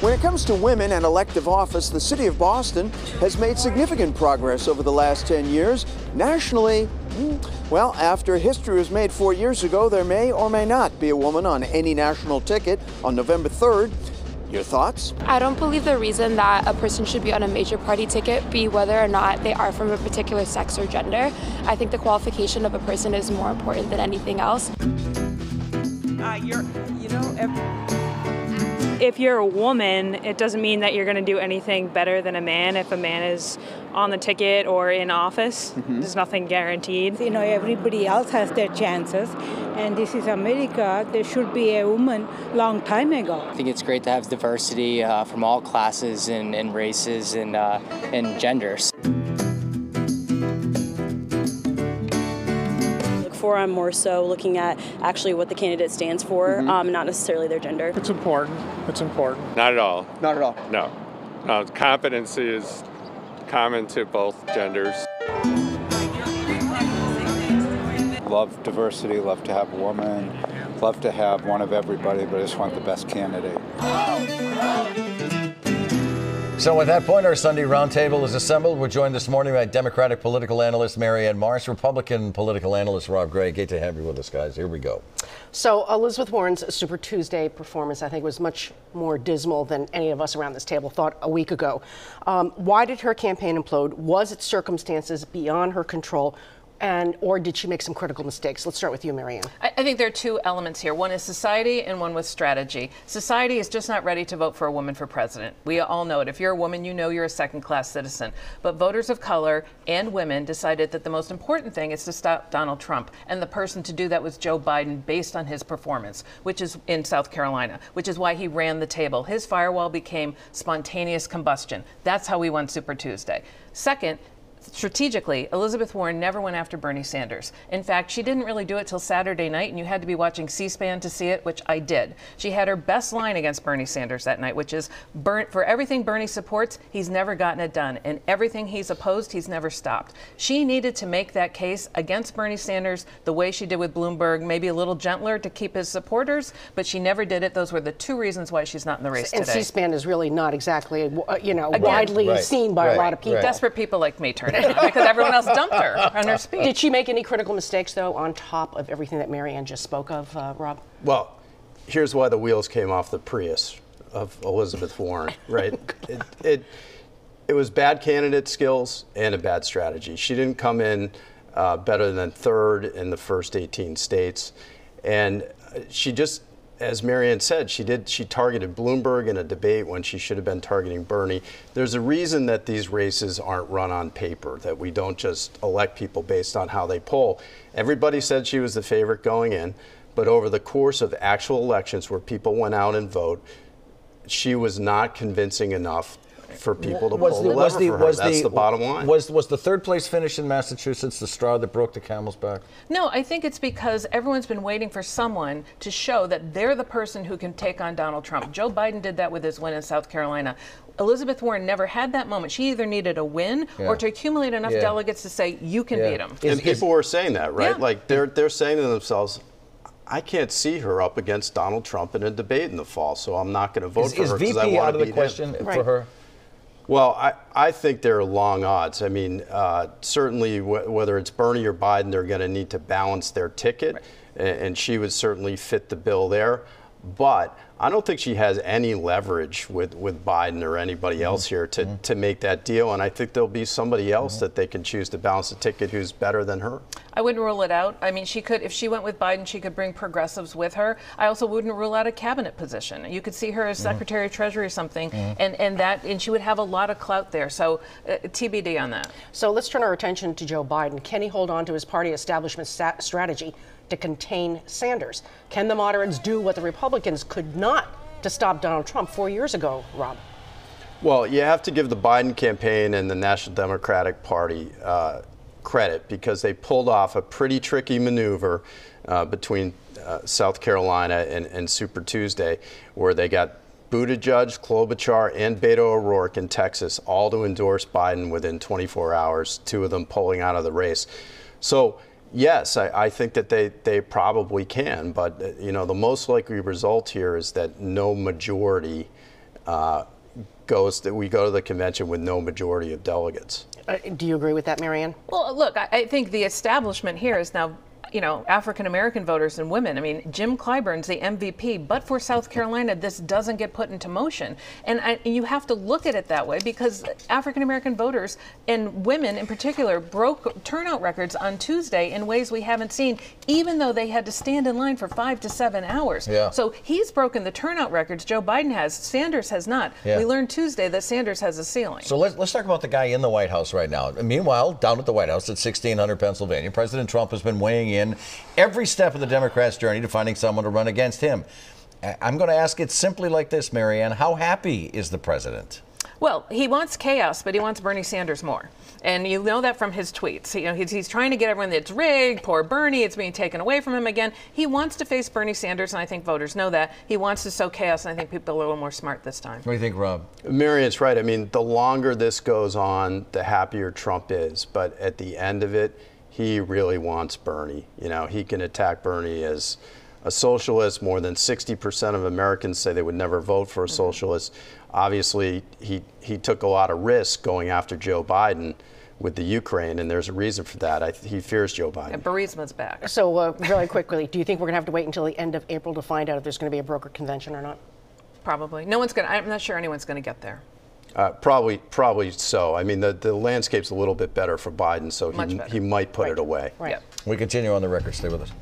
When it comes to women and elective office, the city of Boston has made significant progress over the last 10 years. Nationally, well, after history was made four years ago, there may or may not be a woman on any national ticket on November 3rd. Your thoughts? I don't believe the reason that a person should be on a major party ticket be whether or not they are from a particular sex or gender. I think the qualification of a person is more important than anything else. Uh, you're, you know, every- if you're a woman, it doesn't mean that you're going to do anything better than a man if a man is on the ticket or in office. Mm-hmm. There's nothing guaranteed. You know, everybody else has their chances, and this is America. There should be a woman long time ago. I think it's great to have diversity uh, from all classes and, and races and, uh, and genders. For. I'm more so looking at actually what the candidate stands for, mm-hmm. um, not necessarily their gender. It's important. It's important. Not at all. Not at all. No. Uh, competency is common to both genders. Love diversity, love to have a woman, love to have one of everybody, but I just want the best candidate. So at that point, our Sunday roundtable is assembled. We're joined this morning by Democratic political analyst Mary Anne Marsh, Republican political analyst Rob Gray. Great to have you with us, guys. Here we go. So Elizabeth Warren's Super Tuesday performance, I think, was much more dismal than any of us around this table thought a week ago. Um, why did her campaign implode? Was it circumstances beyond her control? And or did she make some critical mistakes? Let's start with you, Mary Anne. I, I, think there are two elements here. One is society, and one was strategy. Society is just not ready to vote for a woman for president. We all know it. If you're a woman, you know you're a second-class citizen. But voters of color and women decided that the most important thing is to stop Donald Trump, and the person to do that was Joe Biden, based on his performance, which is in South Carolina, which is why he ran the table. His firewall became spontaneous combustion. That's how we won Super Tuesday. Second, strategically, Elizabeth Warren never went after Bernie Sanders. In fact, she didn't really do it till Saturday night, and you had to be watching C SPAN to see it, which I did. She had her best line against Bernie Sanders that night, which is for everything Bernie supports, he's never gotten it done. And everything he's opposed, he's never stopped. She needed to make that case against Bernie Sanders the way she did with Bloomberg, maybe a little gentler to keep his supporters, but she never did it. Those were the two reasons why she's not in the race and today. And C SPAN is really not exactly, you know, Again, widely right, seen by right, a lot of people. Right. Desperate people like me turn because everyone else dumped her on her speech. Did she make any critical mistakes, though, on top of everything that Mary Anne just spoke of, uh, Rob? Well, here's why the wheels came off the Prius of Elizabeth Warren, right? it, it, it was bad candidate skills and a bad strategy. She didn't come in uh, better than third in the first 18 states. And she just as Mary Anne said, she did. She targeted Bloomberg in a debate when she should have been targeting Bernie. There's a reason that these races aren't run on paper. That we don't just elect people based on how they poll. Everybody said she was the favorite going in, but over the course of actual elections where people went out and vote, she was not convincing enough for people to was pull the, the lever was the, for her. Was That's the, the, bottom line. Was was the third place finish in Massachusetts the straw that broke the camel's back? No, I think it's because everyone's been waiting for someone to show that they're the person who can take on Donald Trump. Joe Biden did that with his win in South Carolina. Elizabeth Warren never had that moment. She either needed a win yeah. or to accumulate enough yeah. delegates to say you can yeah. beat him. And people were saying that, right? Like they're they're saying to themselves, I can't see her up against Donald Trump in a debate in the fall, so I'm not going to vote is, for is her because I want to beat him. Is VP out of the question him. for her? Well, I, I think there are long odds. I mean, uh, certainly w- whether it's Bernie or Biden, they're going to need to balance their ticket, right. and, and she would certainly fit the bill there. But I don't think she has any leverage with, with Biden or anybody mm-hmm. else here to, mm-hmm. to make that deal. And I think there'll be somebody else mm-hmm. that they can choose to balance the ticket who's better than her. I wouldn't rule it out. I mean, she could, if she went with Biden, she could bring progressives with her. I also wouldn't rule out a cabinet position. You could see her as mm-hmm. Secretary of Treasury or something, mm-hmm. and, and that, and she would have a lot of clout there. So uh, TBD on that. So let's turn our attention to Joe Biden. Can he hold on to his party establishment strategy to contain Sanders? Can the moderates do what the Republicans could not? to stop Donald Trump four years ago, Rob? Well, you have to give the Biden campaign and the National Democratic Party uh, credit because they pulled off a pretty tricky maneuver uh, between uh, South Carolina and, and, Super Tuesday, where they got Buttigieg, Klobuchar, and Beto O'Rourke in Texas all to endorse Biden within 24 hours, two of them pulling out of the race. So Yes, I, I, think that they, they probably can, but uh, you know the most likely result here is that no majority uh, goes that we go to the convention with no majority of delegates. Uh, do you agree with that, Mary Anne? Well, look, I, I think the establishment here is now you know, African American voters and women. I mean, Jim Clyburn's the MVP, but for South Carolina, this doesn't get put into motion. And, I, and you have to look at it that way because African American voters and women in particular broke turnout records on Tuesday in ways we haven't seen, even though they had to stand in line for five to seven hours. Yeah. So he's broken the turnout records. Joe Biden has. Sanders has not. Yeah. We learned Tuesday that Sanders has a ceiling. So let's, let's talk about the guy in the White House right now. Meanwhile, down at the White House at 1600 Pennsylvania, President Trump has been weighing in every step of the Democrats' journey to finding someone to run against him. I- I'm going to ask it simply like this, Mary Anne. How happy is the president? Well, he wants chaos, but he wants Bernie Sanders more. And you know that from his tweets. You know, he's, he's trying to get everyone that's rigged, poor Bernie, it's being taken away from him again. He wants to face Bernie Sanders, and I think voters know that. He wants to sow chaos, and I think people are a little more smart this time. What do you think, Rob? Marion's right. I mean, the longer this goes on, the happier Trump is. But at the end of it, he really wants Bernie. You know, he can attack Bernie as a socialist. More than 60% of Americans say they would never vote for a socialist. Obviously, he, he took a lot of risk going after Joe Biden with the Ukraine, and there's a reason for that. I, he fears Joe Biden. And Burisma's back. So, uh, really quickly, do you think we're going to have to wait until the end of April to find out if there's going to be a broker convention or not? Probably. No one's going to, I'm not sure anyone's going to get there. Uh, probably, probably so. I mean, the, the landscape's a little bit better for Biden, so Much he, better. he might put it away. Right. We continue on the record. Stay with us.